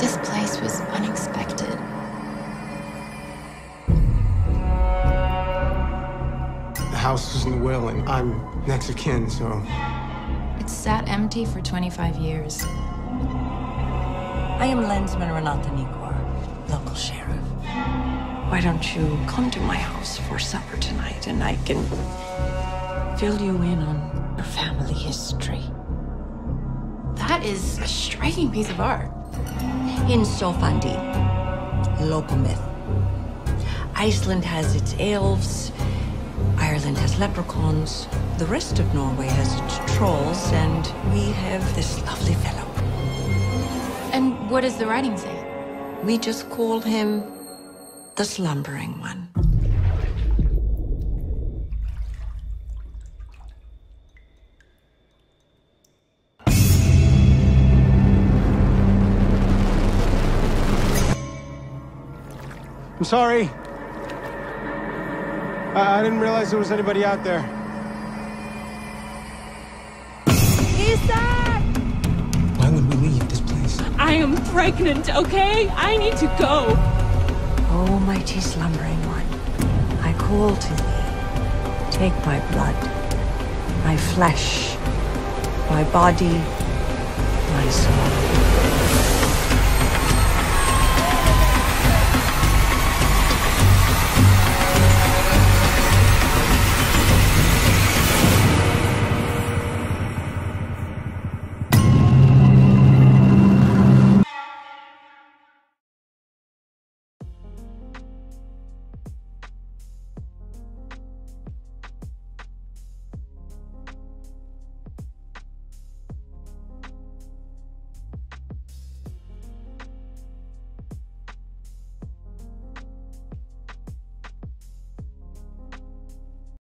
This place was unexpected. The house is in the will, and I'm next of kin, so. It sat empty for 25 years. I am Lensman Renata Nikor, local sheriff. Why don't you come to my house for supper tonight, and I can fill you in on your family history. That is a striking piece of art. In Sofandi, local myth. Iceland has its elves, Ireland has leprechauns, the rest of Norway has its trolls, and we have this lovely fellow. And what does the writing say? We just call him the slumbering one. I'm sorry. I, I didn't realize there was anybody out there. Why would we leave this place? I am pregnant, okay? I need to go. O mighty slumbering one, I call to thee. Take my blood, my flesh, my body, my soul.